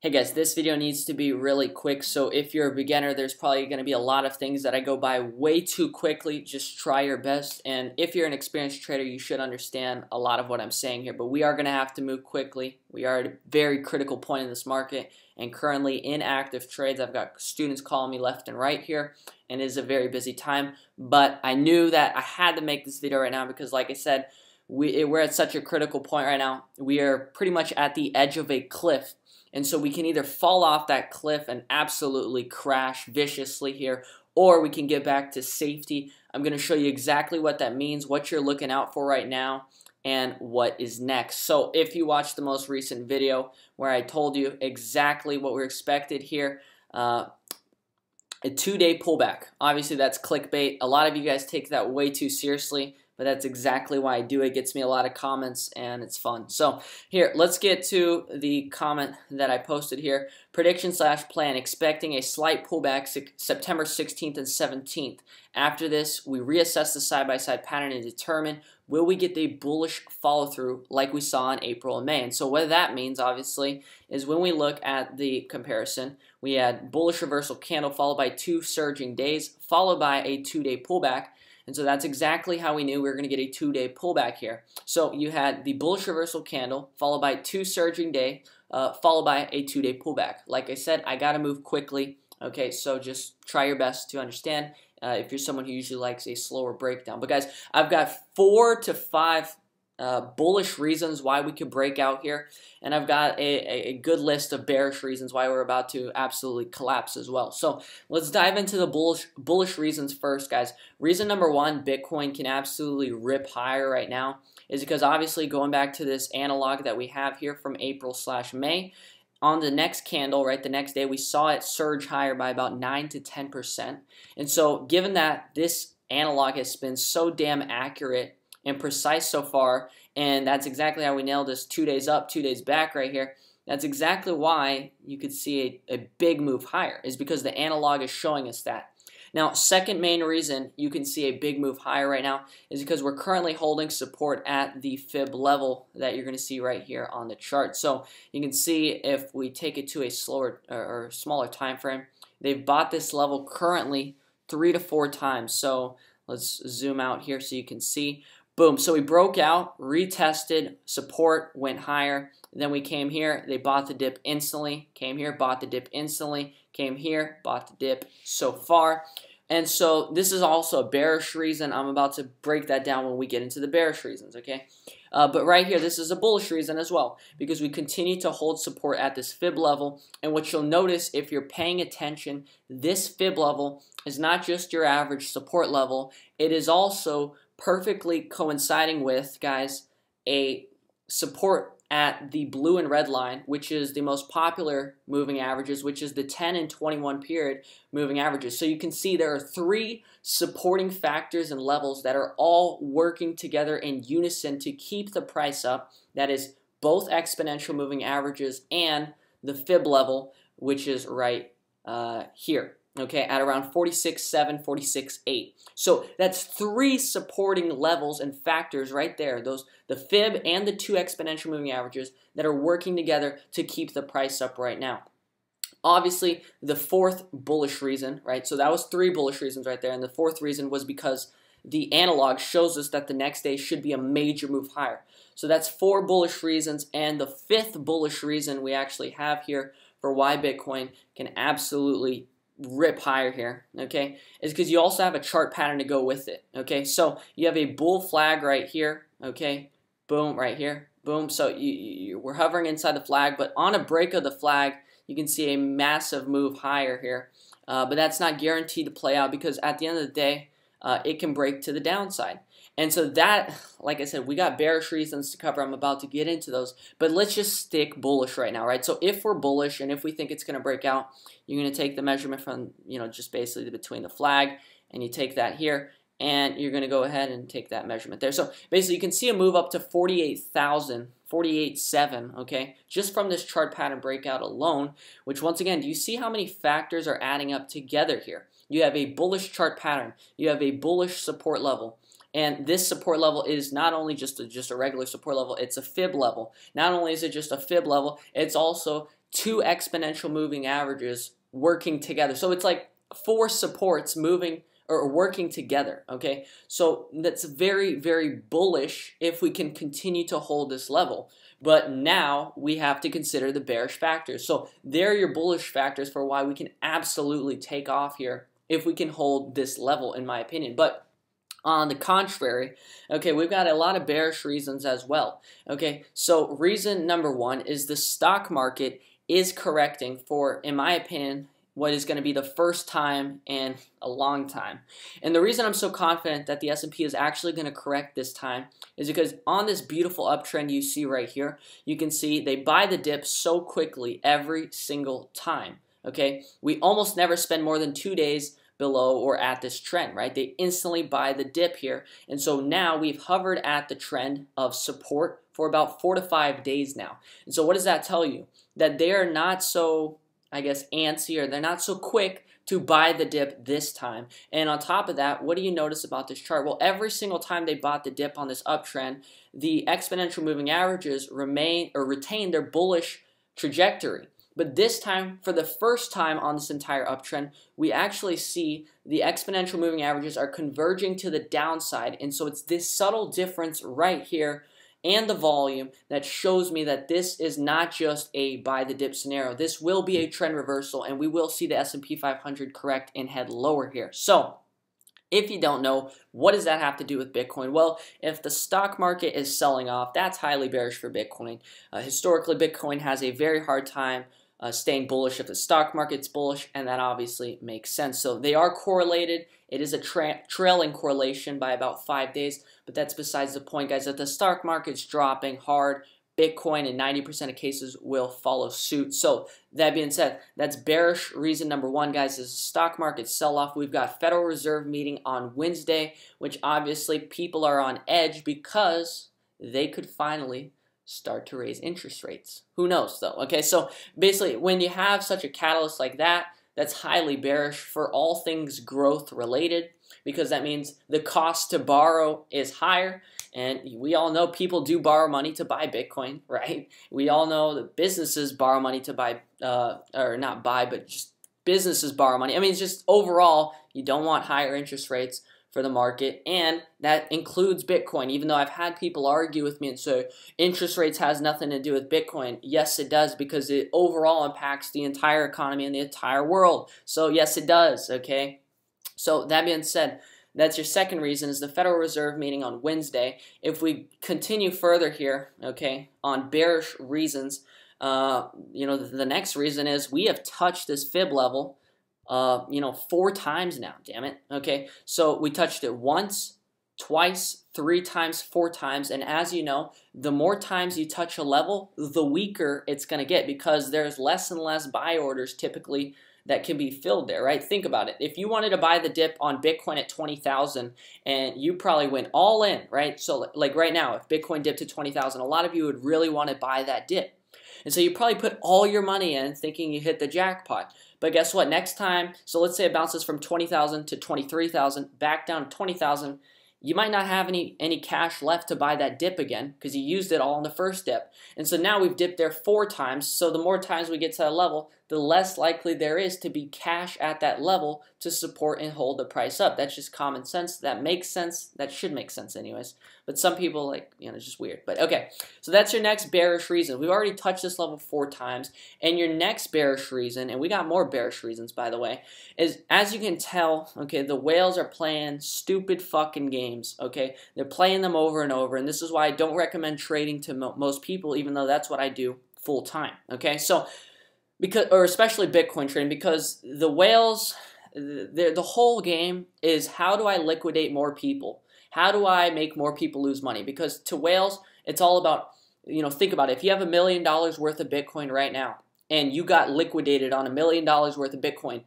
Hey guys, this video needs to be really quick, so if you're a beginner, there's probably going to be a lot of things that I go by way too quickly. Just try your best, and if you're an experienced trader, you should understand a lot of what I'm saying here, but we are going to have to move quickly. We are at a very critical point in this market, and currently in active trades, I've got students calling me left and right here, and it is a very busy time, but I knew that I had to make this video right now because, like I said, we, we're at such a critical point right now. We are pretty much at the edge of a cliff and so we can either fall off that cliff and absolutely crash viciously here, or we can get back to safety. I'm going to show you exactly what that means, what you're looking out for right now, and what is next. So if you watched the most recent video where I told you exactly what we're expected here, uh, a two-day pullback. Obviously, that's clickbait. A lot of you guys take that way too seriously but that's exactly why I do it. Gets me a lot of comments and it's fun. So here, let's get to the comment that I posted here. Prediction slash plan, expecting a slight pullback September 16th and 17th. After this, we reassess the side-by-side -side pattern and determine will we get the bullish follow-through like we saw in April and May. And so what that means, obviously, is when we look at the comparison, we had bullish reversal candle followed by two surging days, followed by a two-day pullback. And so that's exactly how we knew we were going to get a two-day pullback here. So you had the bullish reversal candle followed by two surging day, uh, followed by a two-day pullback. Like I said, I got to move quickly. Okay, so just try your best to understand uh, if you're someone who usually likes a slower breakdown. But guys, I've got four to five uh, bullish reasons why we could break out here, and I've got a, a good list of bearish reasons why we're about to absolutely collapse as well. So let's dive into the bullish bullish reasons first, guys. Reason number one, Bitcoin can absolutely rip higher right now is because obviously going back to this analog that we have here from April slash May, on the next candle, right, the next day, we saw it surge higher by about 9 to 10%. And so given that this analog has been so damn accurate and precise so far, and that's exactly how we nailed this two days up, two days back right here. That's exactly why you could see a, a big move higher, is because the analog is showing us that. Now, second main reason you can see a big move higher right now is because we're currently holding support at the fib level that you're going to see right here on the chart. So you can see if we take it to a slower or smaller time frame, they've bought this level currently three to four times. So let's zoom out here so you can see. Boom. So we broke out, retested, support went higher. Then we came here, they bought the dip instantly, came here, bought the dip instantly, came here, bought the dip so far. And so this is also a bearish reason. I'm about to break that down when we get into the bearish reasons, okay? Uh, but right here, this is a bullish reason as well because we continue to hold support at this fib level. And what you'll notice if you're paying attention, this fib level is not just your average support level. It is also perfectly coinciding with, guys, a support at the blue and red line, which is the most popular moving averages, which is the 10 and 21 period moving averages. So you can see there are three supporting factors and levels that are all working together in unison to keep the price up. That is both exponential moving averages and the fib level, which is right uh, here okay, at around 46.7, 46.8. So that's three supporting levels and factors right there, those the fib and the two exponential moving averages that are working together to keep the price up right now. Obviously, the fourth bullish reason, right? So that was three bullish reasons right there, and the fourth reason was because the analog shows us that the next day should be a major move higher. So that's four bullish reasons, and the fifth bullish reason we actually have here for why Bitcoin can absolutely rip higher here, okay, is because you also have a chart pattern to go with it, okay? So you have a bull flag right here, okay? Boom, right here, boom. So you, you, we're hovering inside the flag, but on a break of the flag, you can see a massive move higher here. Uh, but that's not guaranteed to play out because at the end of the day, uh, it can break to the downside. And so that, like I said, we got bearish reasons to cover. I'm about to get into those. But let's just stick bullish right now, right? So if we're bullish and if we think it's going to break out, you're going to take the measurement from, you know, just basically between the flag and you take that here and you're going to go ahead and take that measurement there. So basically you can see a move up to 48,000, 48.7, okay, just from this chart pattern breakout alone, which once again, do you see how many factors are adding up together here? You have a bullish chart pattern. You have a bullish support level. And this support level is not only just a, just a regular support level, it's a fib level. Not only is it just a fib level, it's also two exponential moving averages working together. So it's like four supports moving or working together, okay? So that's very, very bullish if we can continue to hold this level. But now we have to consider the bearish factors. So there are your bullish factors for why we can absolutely take off here if we can hold this level, in my opinion. But on the contrary, okay, we've got a lot of bearish reasons as well. Okay, so reason number one is the stock market is correcting for, in my opinion, what is going to be the first time in a long time. And the reason I'm so confident that the S&P is actually going to correct this time is because on this beautiful uptrend you see right here, you can see they buy the dip so quickly every single time. Okay, we almost never spend more than two days below or at this trend, right? They instantly buy the dip here. And so now we've hovered at the trend of support for about four to five days now. And so what does that tell you? That they are not so I guess, antsy or they're not so quick to buy the dip this time. And on top of that, what do you notice about this chart? Well, every single time they bought the dip on this uptrend, the exponential moving averages remain or retain their bullish trajectory. But this time, for the first time on this entire uptrend, we actually see the exponential moving averages are converging to the downside. And so it's this subtle difference right here and the volume that shows me that this is not just a buy the dip scenario. This will be a trend reversal and we will see the S&P 500 correct and head lower here. So, if you don't know, what does that have to do with Bitcoin? Well, if the stock market is selling off, that's highly bearish for Bitcoin. Uh, historically, Bitcoin has a very hard time uh, staying bullish if the stock market's bullish, and that obviously makes sense. So they are correlated. It is a tra trailing correlation by about five days, but that's besides the point, guys. If the stock market's dropping hard, Bitcoin in 90% of cases will follow suit. So that being said, that's bearish reason number one, guys, is stock market sell-off. We've got Federal Reserve meeting on Wednesday, which obviously people are on edge because they could finally start to raise interest rates. Who knows though? Okay, so basically when you have such a catalyst like that, that's highly bearish for all things growth related because that means the cost to borrow is higher and we all know people do borrow money to buy Bitcoin, right? We all know that businesses borrow money to buy, uh, or not buy, but just businesses borrow money. I mean, it's just overall, you don't want higher interest rates for the market, and that includes Bitcoin. Even though I've had people argue with me and say interest rates has nothing to do with Bitcoin, yes, it does because it overall impacts the entire economy and the entire world. So yes, it does. Okay. So that being said, that's your second reason is the Federal Reserve meeting on Wednesday. If we continue further here, okay, on bearish reasons, uh, you know, the next reason is we have touched this fib level uh, you know, four times now, damn it. Okay, so we touched it once, twice, three times, four times, and as you know, the more times you touch a level, the weaker it's going to get because there's less and less buy orders typically that can be filled there, right? Think about it. If you wanted to buy the dip on Bitcoin at 20,000 and you probably went all in, right? So like right now, if Bitcoin dipped to 20,000, a lot of you would really want to buy that dip. And so you probably put all your money in thinking you hit the jackpot. But guess what? Next time, so let's say it bounces from 20,000 to 23,000, back down to 20,000, you might not have any any cash left to buy that dip again because you used it all in the first dip. And so now we've dipped there four times. So the more times we get to that level, the less likely there is to be cash at that level to support and hold the price up. That's just common sense. That makes sense. That should make sense anyways. But some people like, you know, it's just weird. But okay, so that's your next bearish reason. We've already touched this level four times. And your next bearish reason, and we got more bearish reasons by the way, is as you can tell, okay, the whales are playing stupid fucking games, okay? They're playing them over and over. And this is why I don't recommend trading to mo most people, even though that's what I do full time, okay? So because or especially Bitcoin trading because the whales the, the whole game is how do I liquidate more people? How do I make more people lose money? Because to whales, it's all about, you know, think about it. If you have a million dollars worth of Bitcoin right now and you got liquidated on a million dollars worth of Bitcoin,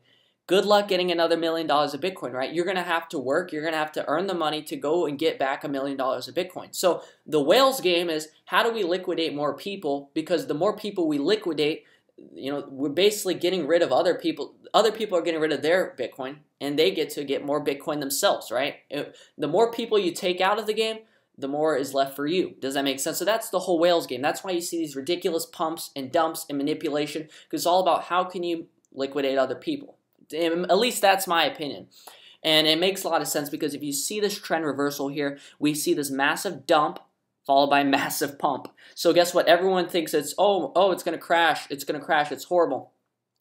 good luck getting another million dollars of Bitcoin, right? You're going to have to work. You're going to have to earn the money to go and get back a million dollars of Bitcoin. So the whales game is how do we liquidate more people? Because the more people we liquidate, you know, we're basically getting rid of other people. Other people are getting rid of their Bitcoin, and they get to get more Bitcoin themselves, right? The more people you take out of the game, the more is left for you. Does that make sense? So that's the whole whales game. That's why you see these ridiculous pumps and dumps and manipulation because it's all about how can you liquidate other people. At least that's my opinion. And it makes a lot of sense because if you see this trend reversal here, we see this massive dump followed by a massive pump. So guess what? Everyone thinks it's, oh, oh, it's going to crash. It's going to crash. It's horrible.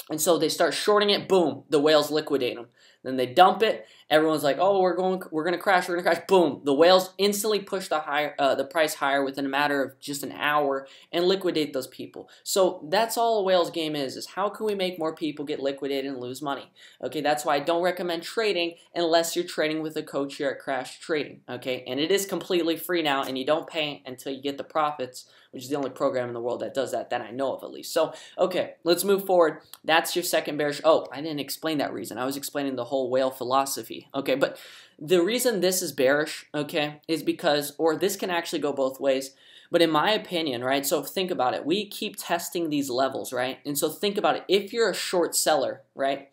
And so they start shorting it. Boom, the whales liquidate them. Then they dump it. Everyone's like, "Oh, we're going, we're gonna crash, we're gonna crash." Boom! The whales instantly push the higher, uh, the price higher within a matter of just an hour and liquidate those people. So that's all a whales game is: is how can we make more people get liquidated and lose money? Okay, that's why I don't recommend trading unless you're trading with a coach here at Crash Trading. Okay, and it is completely free now, and you don't pay until you get the profits which is the only program in the world that does that that I know of at least. So, okay, let's move forward. That's your second bearish. Oh, I didn't explain that reason. I was explaining the whole whale philosophy. Okay, but the reason this is bearish, okay, is because, or this can actually go both ways. But in my opinion, right, so think about it. We keep testing these levels, right? And so think about it. If you're a short seller, right,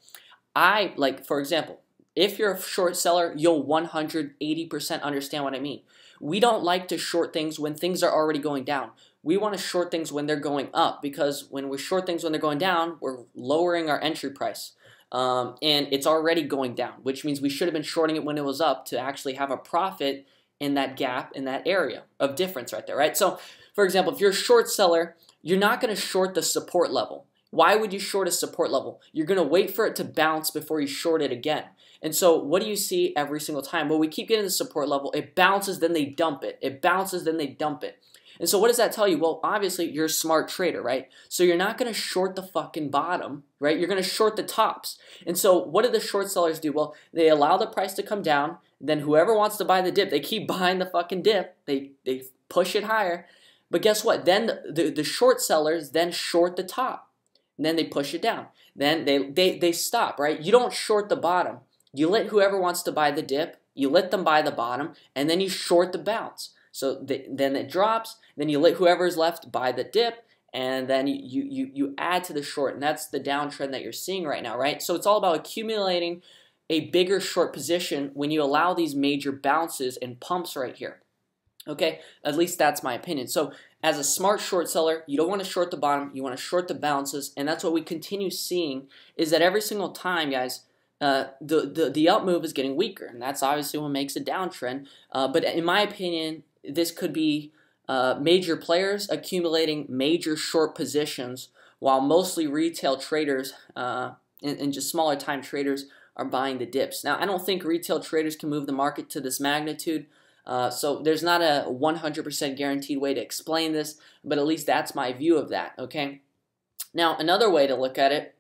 I, like, for example, if you're a short seller, you'll 180% understand what I mean. We don't like to short things when things are already going down. We want to short things when they're going up because when we short things when they're going down, we're lowering our entry price. Um, and it's already going down, which means we should have been shorting it when it was up to actually have a profit in that gap, in that area of difference right there, right? So, for example, if you're a short seller, you're not going to short the support level. Why would you short a support level? You're going to wait for it to bounce before you short it again. And so what do you see every single time? Well, we keep getting the support level. It bounces, then they dump it. It bounces, then they dump it. And so what does that tell you? Well, obviously you're a smart trader, right? So you're not going to short the fucking bottom, right? You're going to short the tops. And so what do the short sellers do? Well, they allow the price to come down. Then whoever wants to buy the dip, they keep buying the fucking dip. They they push it higher. But guess what? Then the, the, the short sellers then short the top. And then they push it down. Then they, they, they stop, right? You don't short the bottom. You let whoever wants to buy the dip, you let them buy the bottom, and then you short the bounce. So the, then it drops, then you let whoever's left buy the dip, and then you, you, you add to the short, and that's the downtrend that you're seeing right now, right? So it's all about accumulating a bigger short position when you allow these major bounces and pumps right here. Okay, at least that's my opinion. So as a smart short seller, you don't want to short the bottom, you want to short the bounces, and that's what we continue seeing is that every single time, guys, uh, the, the, the up move is getting weaker, and that's obviously what makes a downtrend. Uh, but in my opinion, this could be uh, major players accumulating major short positions, while mostly retail traders uh, and, and just smaller time traders are buying the dips. Now, I don't think retail traders can move the market to this magnitude. Uh, so there's not a 100% guaranteed way to explain this, but at least that's my view of that, okay? Now, another way to look at it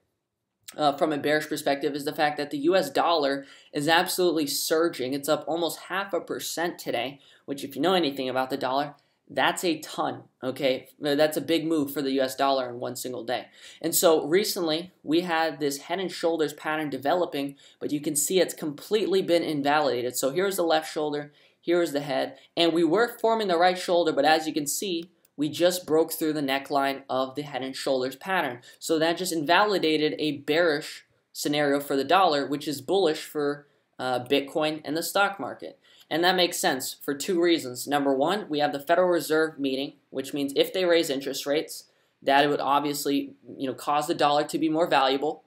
uh, from a bearish perspective is the fact that the US dollar is absolutely surging. It's up almost half a percent today, which, if you know anything about the dollar, that's a ton, okay? Uh, that's a big move for the US dollar in one single day. And so recently, we had this head and shoulders pattern developing, but you can see it's completely been invalidated. So here's the left shoulder, here's the head, and we were forming the right shoulder, but as you can see, we just broke through the neckline of the head and shoulders pattern. So that just invalidated a bearish scenario for the dollar, which is bullish for uh, Bitcoin and the stock market. And that makes sense for two reasons. Number one, we have the Federal Reserve meeting, which means if they raise interest rates, that it would obviously you know cause the dollar to be more valuable.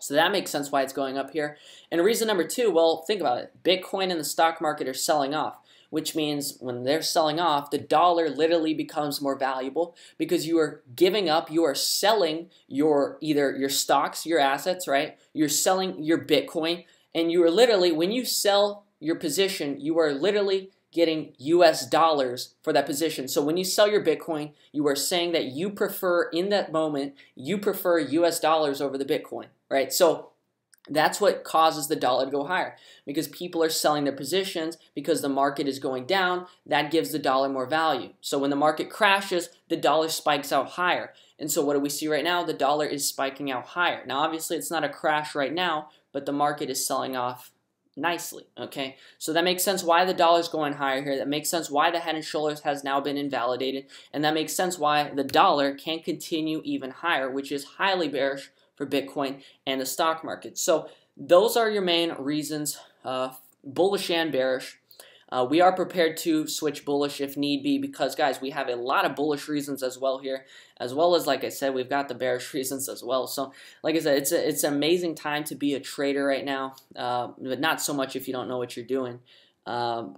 So that makes sense why it's going up here. And reason number two, well, think about it. Bitcoin and the stock market are selling off which means when they're selling off, the dollar literally becomes more valuable because you are giving up, you are selling your either your stocks, your assets, right? You're selling your Bitcoin, and you are literally, when you sell your position, you are literally getting US dollars for that position. So when you sell your Bitcoin, you are saying that you prefer, in that moment, you prefer US dollars over the Bitcoin, right? So that's what causes the dollar to go higher because people are selling their positions because the market is going down. That gives the dollar more value. So when the market crashes, the dollar spikes out higher. And so what do we see right now? The dollar is spiking out higher. Now, obviously, it's not a crash right now, but the market is selling off nicely. Okay, so that makes sense why the dollar is going higher here. That makes sense why the head and shoulders has now been invalidated, and that makes sense why the dollar can continue even higher, which is highly bearish for Bitcoin and the stock market. So those are your main reasons, uh, bullish and bearish. Uh, we are prepared to switch bullish if need be because, guys, we have a lot of bullish reasons as well here, as well as, like I said, we've got the bearish reasons as well. So, like I said, it's a, it's an amazing time to be a trader right now, uh, but not so much if you don't know what you're doing. Um,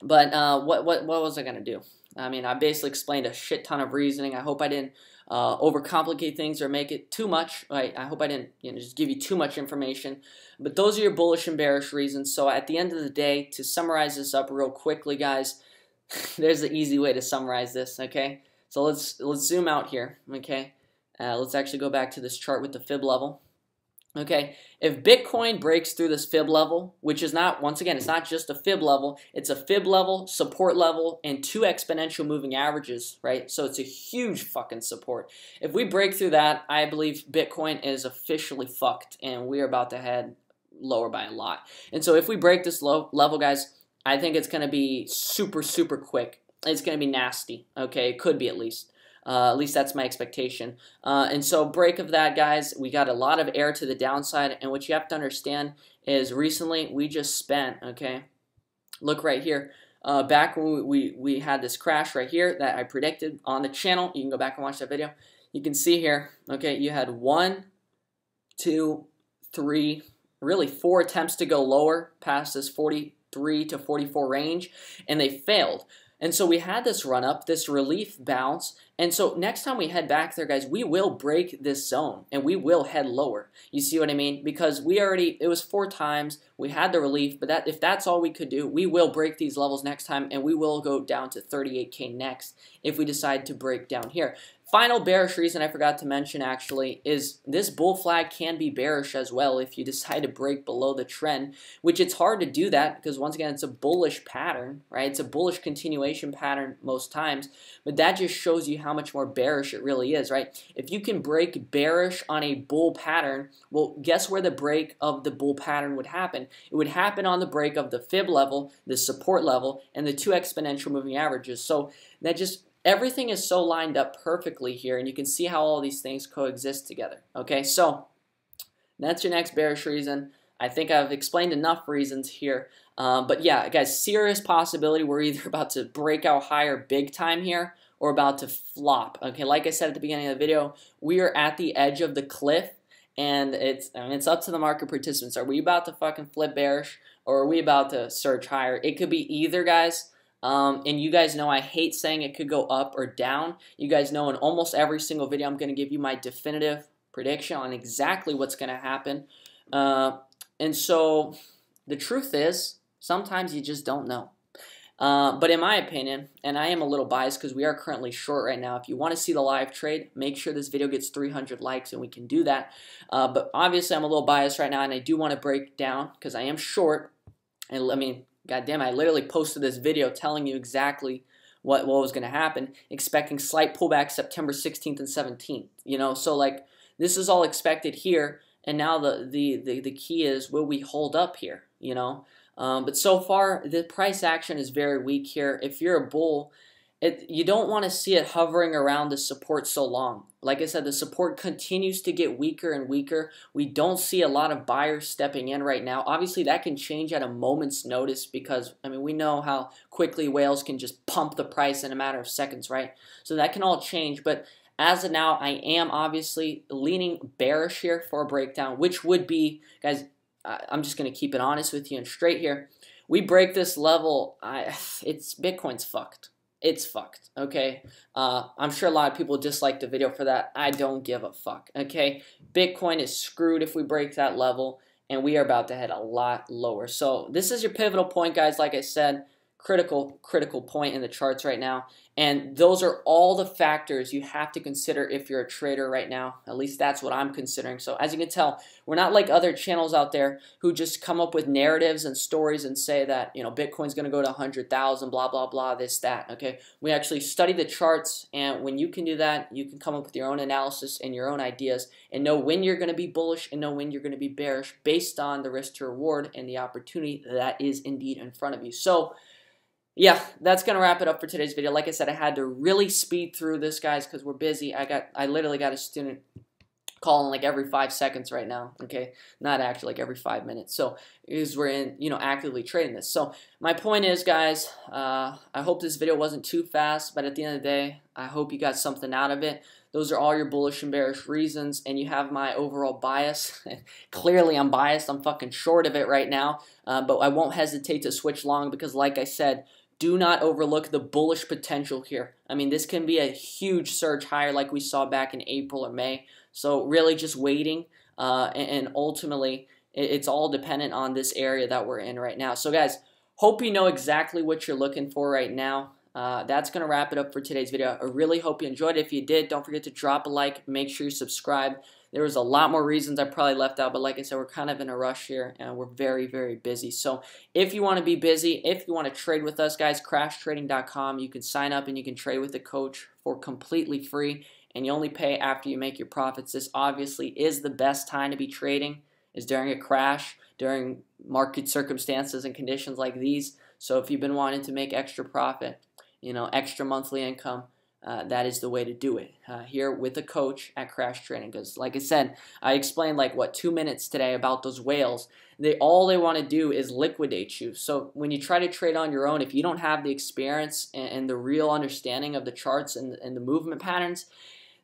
but uh, what, what, what was I going to do? I mean, I basically explained a shit ton of reasoning. I hope I didn't uh, overcomplicate things or make it too much. I, I hope I didn't you know, just give you too much information. But those are your bullish and bearish reasons. So at the end of the day, to summarize this up real quickly, guys, there's the easy way to summarize this. Okay, so let's let's zoom out here. Okay, uh, let's actually go back to this chart with the fib level. Okay, if Bitcoin breaks through this fib level, which is not, once again, it's not just a fib level, it's a fib level, support level, and two exponential moving averages, right? So it's a huge fucking support. If we break through that, I believe Bitcoin is officially fucked, and we're about to head lower by a lot. And so if we break this low level, guys, I think it's going to be super, super quick. It's going to be nasty, okay? It could be at least. Uh, at least that's my expectation. Uh, and so, break of that, guys, we got a lot of air to the downside. And what you have to understand is recently we just spent, okay, look right here. Uh, back when we, we, we had this crash right here that I predicted on the channel, you can go back and watch that video. You can see here, okay, you had one, two, three, really four attempts to go lower past this 43 to 44 range, and they failed. And so we had this run up, this relief bounce. And so next time we head back there, guys, we will break this zone and we will head lower. You see what I mean? Because we already, it was four times, we had the relief, but that if that's all we could do, we will break these levels next time and we will go down to 38K next if we decide to break down here. Final bearish reason I forgot to mention actually is this bull flag can be bearish as well if you decide to break below the trend, which it's hard to do that because once again it's a bullish pattern, right? It's a bullish continuation pattern most times, but that just shows you how much more bearish it really is, right? If you can break bearish on a bull pattern, well, guess where the break of the bull pattern would happen? It would happen on the break of the fib level, the support level, and the two exponential moving averages. So that just everything is so lined up perfectly here, and you can see how all these things coexist together. Okay, so that's your next bearish reason. I think I've explained enough reasons here. Um, but yeah, guys, serious possibility we're either about to break out higher big time here or about to flop. Okay, like I said at the beginning of the video, we are at the edge of the cliff and it's I mean, it's up to the market participants. Are we about to fucking flip bearish or are we about to surge higher? It could be either, guys. Um, and you guys know I hate saying it could go up or down. You guys know in almost every single video I'm going to give you my definitive prediction on exactly what's going to happen. Uh, and so the truth is, sometimes you just don't know. Uh, but in my opinion, and I am a little biased because we are currently short right now. If you want to see the live trade, make sure this video gets 300 likes and we can do that. Uh, but obviously, I'm a little biased right now, and I do want to break down because I am short. And I mean, God damn, I literally posted this video telling you exactly what, what was going to happen, expecting slight pullback September 16th and 17th. You know, so like this is all expected here, and now the the the, the key is will we hold up here? You know, um, but so far the price action is very weak here. If you're a bull, it, you don't want to see it hovering around the support so long. Like I said, the support continues to get weaker and weaker. We don't see a lot of buyers stepping in right now. Obviously, that can change at a moment's notice because, I mean, we know how quickly whales can just pump the price in a matter of seconds, right? So that can all change. But as of now, I am obviously leaning bearish here for a breakdown, which would be, guys, I'm just going to keep it honest with you and straight here. We break this level, I, it's Bitcoin's fucked it's fucked, okay? Uh, I'm sure a lot of people dislike the video for that. I don't give a fuck, okay? Bitcoin is screwed if we break that level, and we are about to head a lot lower. So this is your pivotal point, guys. Like I said, critical, critical point in the charts right now. And those are all the factors you have to consider if you're a trader right now. At least that's what I'm considering. So as you can tell, we're not like other channels out there who just come up with narratives and stories and say that, you know, Bitcoin's going to go to 100,000, blah, blah, blah, this, that, okay? We actually study the charts, and when you can do that, you can come up with your own analysis and your own ideas and know when you're going to be bullish and know when you're going to be bearish based on the risk to reward and the opportunity that is indeed in front of you. So, yeah, that's gonna wrap it up for today's video. Like I said, I had to really speed through this, guys, because we're busy. I got, I literally got a student calling like every five seconds right now. Okay, not actually like every five minutes. So is we're in you know actively trading this. So my point is, guys, uh, I hope this video wasn't too fast, but at the end of the day, I hope you got something out of it. Those are all your bullish and bearish reasons, and you have my overall bias. Clearly, I'm biased. I'm fucking short of it right now, uh, but I won't hesitate to switch long because, like I said, do not overlook the bullish potential here. I mean, this can be a huge surge higher like we saw back in April or May. So really just waiting, uh, and, ultimately it's all dependent on this area that we're in right now. So guys, hope you know exactly what you're looking for right now. Uh, that's going to wrap it up for today's video. I really hope you enjoyed it. If you did, don't forget to drop a like. Make sure you subscribe. There was a lot more reasons I probably left out, but like I said, we're kind of in a rush here, and we're very, very busy. So if you want to be busy, if you want to trade with us, guys, crashtrading.com, you can sign up and you can trade with the coach for completely free and you only pay after you make your profits. This obviously is the best time to be trading is during a crash, during market circumstances and conditions like these. So if you've been wanting to make extra profit, you know, extra monthly income, uh, that is the way to do it uh, here with a coach at Crash Trading Because, like I said, I explained like what two minutes today about those whales. They all they want to do is liquidate you. So when you try to trade on your own, if you don't have the experience and, and the real understanding of the charts and, and the movement patterns,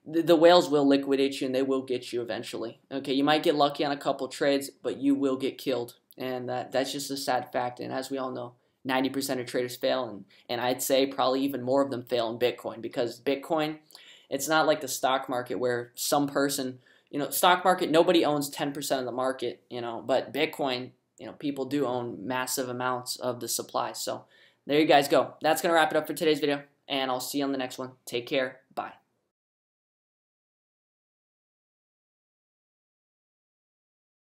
the, the whales will liquidate you and they will get you eventually. Okay, you might get lucky on a couple trades, but you will get killed, and that that's just a sad fact. And as we all know, 90% of traders fail, and, and I'd say probably even more of them fail in Bitcoin because Bitcoin, it's not like the stock market where some person, you know, stock market, nobody owns 10% of the market, you know, but Bitcoin, you know, people do own massive amounts of the supply. So there you guys go. That's going to wrap it up for today's video, and I'll see you on the next one. Take care.